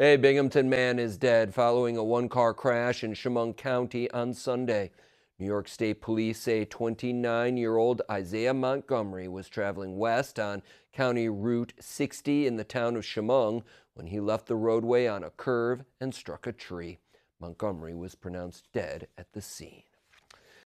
A Binghamton man is dead following a one car crash in Chemung County on Sunday. New York State Police say 29 year old Isaiah Montgomery was traveling west on County Route 60 in the town of Chemung when he left the roadway on a curve and struck a tree. Montgomery was pronounced dead at the scene.